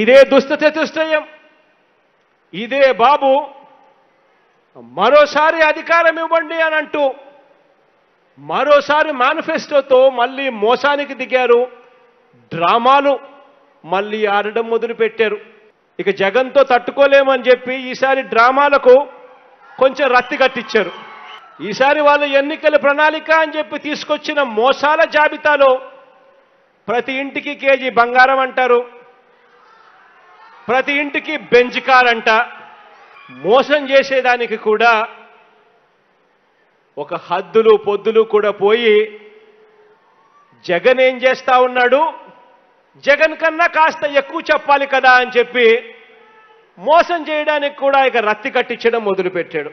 ఇదే దుష్ట చతుష్టయం ఇదే బాబు మరోసారి అధికారం ఇవ్వండి అని అంటూ మరోసారి మేనిఫెస్టోతో మళ్ళీ మోసానికి దిగారు. డ్రామాలు మళ్ళీ ఆడడం మొదలుపెట్టారు. ఇక జగన్తో తట్టుకోలేమని చెప్పి ఈసారి డ్రామాలకు కొంచెం రత్తి కట్టించారు ఈసారి వాళ్ళు ఎన్నికల ప్రణాళిక అని చెప్పి తీసుకొచ్చిన మోసాల జాబితాలో ప్రతి ఇంటికి కేజీ బంగారం అంటారు. ప్రతి ఇంటికి బెంచ్ కార్ అంట. మోసం చేసేదానికి కూడా ఒక హద్దులు పొద్దులు కూడా పోయి జగన్ ఏం చేస్తా ఉన్నాడు? జగన్ కన్నా కాస్త ఎక్కువ చెప్పాలి కదా అని చెప్పి మోసం చేయడానికి కూడా ఇక రత్తి కట్టించడం మొదలుపెట్టాడు.